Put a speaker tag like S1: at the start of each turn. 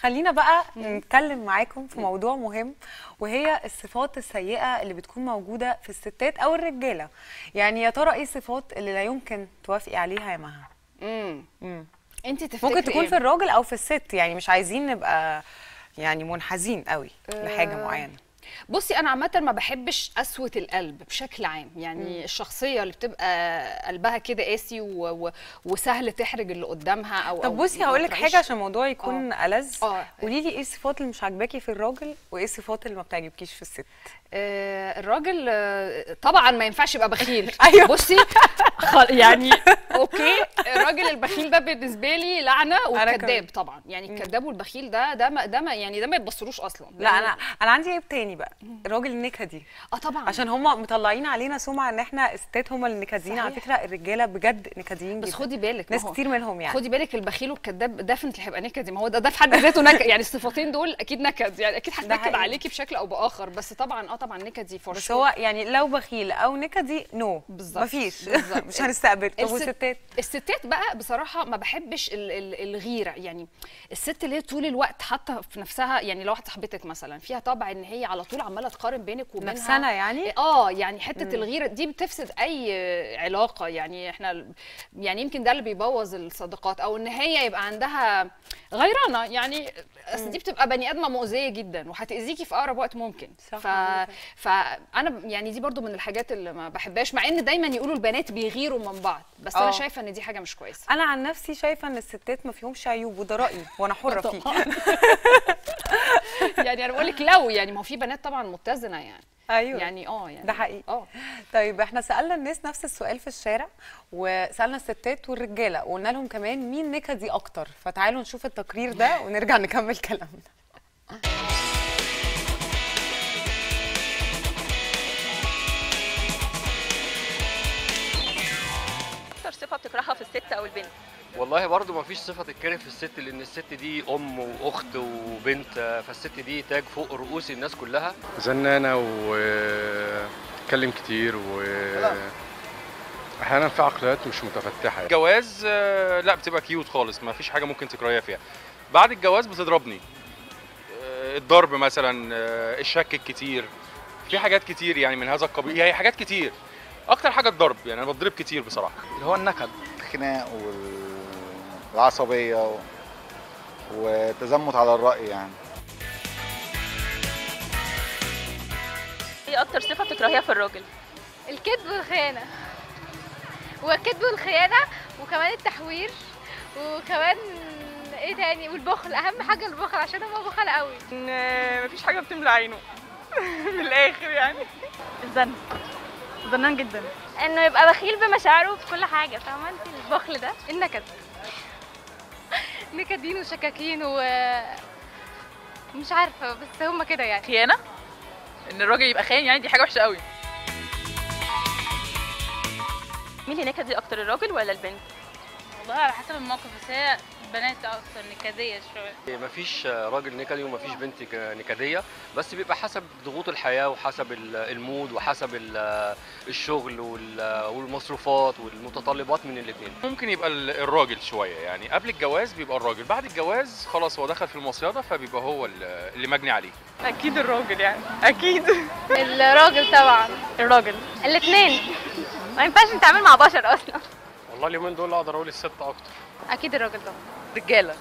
S1: خلينا بقى نتكلم معاكم في موضوع مهم وهي الصفات السيئة اللي بتكون موجودة في الستات أو الرجالة. يعني يا ترى إيه الصفات اللي لا يمكن توافقي عليها يا مها؟
S2: امم
S1: مم.
S2: انت تفتكري
S1: ممكن تكون
S2: إيه؟
S1: في الراجل أو في الست يعني مش عايزين نبقى يعني منحازين قوي لحاجة
S2: آه،
S1: معينة.
S2: بصي أنا عامة ما بحبش قسوه القلب بشكل عام. يعني
S1: مم.
S2: الشخصية اللي بتبقى قلبها كده قاسي و... و... وسهل تحرج اللي قدامها أو
S1: طب بصي هقول لك حاجة عشان الموضوع يكون ألذ.
S2: آه.
S1: قولي لي إيه الصفات اللي مش عاجباكي في الراجل وإيه الصفات اللي ما بتعجبكيش في الست؟
S2: آه، الراجل آه، طبعا ما ينفعش يبقى بخيل.
S1: أيوة.
S2: بصي. يعني أوكي. الراجل البخيل ده بالنسبة لي
S1: لعنة.
S2: والكذاب طبعا. يعني الكذاب والبخيل ده ده ما ده ما يعني ده ما يتبصروش أصلا.
S1: لا أنا أنا عندي عيب تاني بقى الراجل النكدي
S2: آه طبعا.
S1: عشان هم مطلعين علينا سمعة إن إحنا ستات هم اللي نكديين على. فكرة الرجالة بجد نكديين
S2: بس خدي بالك
S1: ناس كتير منهم يعني.
S2: خدي بالك البخيل والكذاب definitely هيبقى نكد ما هو. ده ده في حد ذاته نكد يعني الصفتين دول أكيد نكد يعني أكيد
S1: ده
S2: هتنكد. عليكي بشكل أو بآخر. بس طبعا آه طبعا نكدي فور
S1: بس هو يعني لو بخيل أو نكدي no
S2: بالظبط.
S1: مفيش.
S2: بالظبط.
S1: مش هنستقبل. طب
S2: الست-
S1: والستات؟
S2: الستات بقى بصراحة ما بحبش ال ال الغيرة. يعني الست اللي هي طول الوقت حاطة في نفسها يعني لو واحدة صاحبتك مثلا فيها طبع إن هي على طول عمالة تقارن بينك وبينها
S1: نفسنة يعني؟
S2: آه يعني حتة الغيرة دي بتفسد أي علاقة. يعني إحنا يعني يمكن ده اللي بيبوظ الصداقات أو إن هي يبقى عندها غيرانة. يعني أصل دي بتبقى بني آدمة مؤذية جدا وهتأذيكي في أقرب وقت ممكن.
S1: صح،
S2: ف... فانا يعني دي برضو من الحاجات اللي ما بحبهاش مع إن دايما يقولوا البنات بيغيروا من بعض بس أنا
S1: آه.
S2: شايفة إن دي حاجة مش كويسة.
S1: أنا عن نفسي شايفة إن الستات ما فيهمش عيوب وده رأيي وأنا حرة فيه.
S2: يعني أنا بقول لك لو يعني ما هو في بنات طبعا متزنة يعني.
S1: أيوه.
S2: يعني آه يعني
S1: ده حقيقي.
S2: آه.
S1: طيب إحنا سألنا الناس نفس السؤال في الشارع وسألنا الستات والرجالة وقلنا لهم كمان مين نكدي أكتر؟ فتعالوا نشوف التقرير ده ونرجع نكمل كلامنا.
S3: أكتر صفة بتكرهها في الست أو البنت؟
S4: والله برضو ما فيش صفة تتكره في الست لأن الست دي أم وأخت وبنت فالست دي تاج فوق رؤوس الناس كلها.
S5: زنانة وتكلم كتير و أحيانا في عقليات مش متفتحة. يعني.
S6: الجواز آه، لا بتبقى كيوت خالص ما فيش حاجة ممكن تكرهيها فيها. بعد الجواز بتضربني. الضرب مثلا الشك الكتير في حاجات كتير يعني من هذا القبيل هي حاجات كتير. أكتر حاجة الضرب يعني أنا بتضرب كتير بصراحة.
S7: اللي هو النكد الخناق وال- والعصبية و... وتزمت على الرأي يعني.
S3: إيه أكتر صفة بتكرهيها في الراجل؟
S8: الكذب والخيانة. والكذب والخيانة وكمان التحوير وكمان إيه تاني؟ والبخل. أهم حاجة البخل عشان هو بخل قوي.
S3: إن مفيش حاجة بتملى عينه. من الآخر يعني.
S8: الزن زنان جدا. إنه يبقى بخيل بمشاعره في كل حاجة فاهمة؟ أنت البخل ده. النكد. نكدين وشكاكين و مش عارفة بس هما كده يعني.
S3: خيانة؟ إن الراجل يبقى خاين يعني دي حاجة وحشة قوي مين اللي نكدي أكتر الراجل ولا البنت؟
S8: والله على حسب الموقف بس هي البنات أكتر نكدية شوية.
S4: ما فيش راجل نكدي وما فيش بنت نكدية بس بيبقى حسب ضغوط الحياة وحسب ال- المود وحسب ال- الشغل وال- والمصروفات والمتطلبات من الاتنين.
S6: ممكن يبقى ال- الراجل شوية يعني قبل الجواز بيبقى الراجل بعد الجواز خلاص هو دخل في المصيدة فبيبقى هو ال- اللي مجني عليه.
S3: أكيد الراجل يعني أكيد.
S8: الراجل طبعا.
S3: الراجل.
S8: الاثنين ما ينفعش نتعامل مع بشر أصلا.
S5: والله اليومين دول أقدر أقول الست أكتر.
S8: أكيد الراجل طبعا
S3: رجالة.